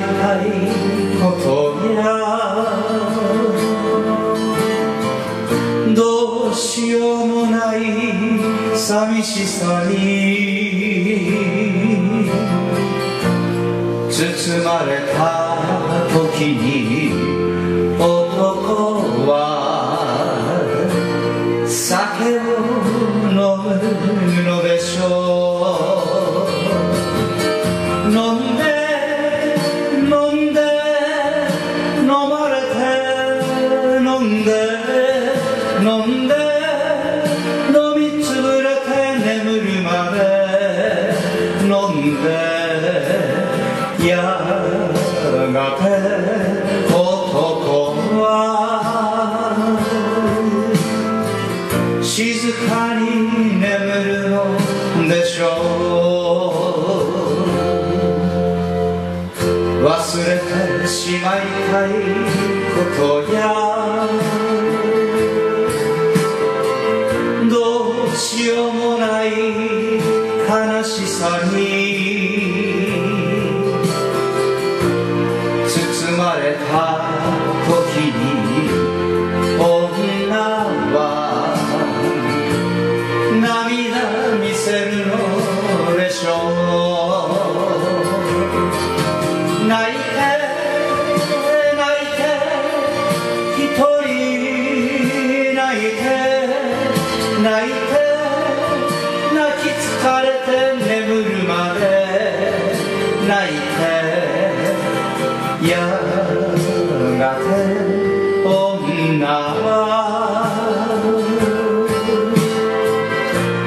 たいことやどうしようもない寂しさに包まれた時に。飲んで飲みつぶれて眠るまで飲んでやがて男は静かに眠るのでしょう。忘れてしまいたいことやしさに包まれた時に女は涙見せるのでしょう泣いて泣いて一人泣いて泣いて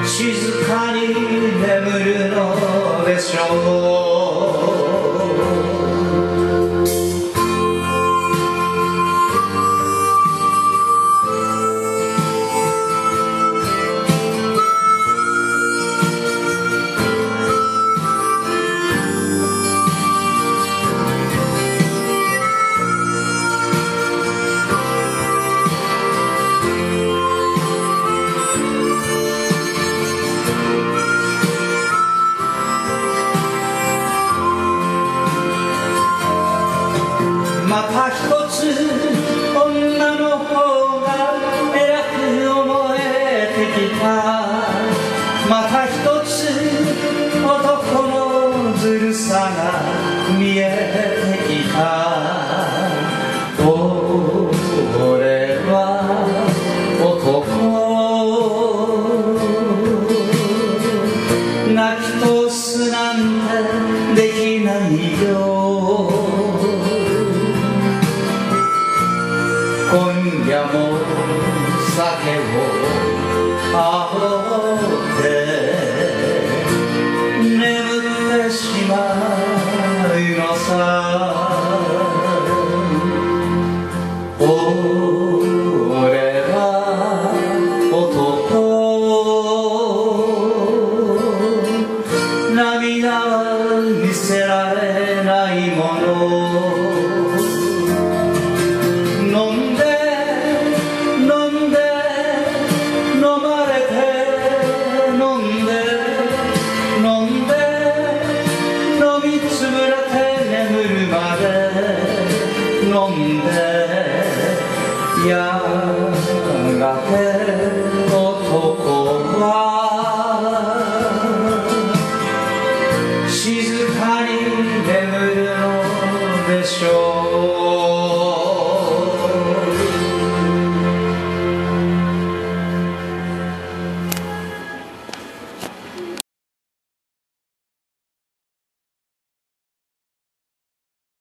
静かに眠るのでしょう。また一つ女の方が偉く思えてきた。また一つ男のずるさが見えてきた。俺は男。泣き通すなんてできないよ。amor, saque vos. やがて男は静かに眠るのでしょう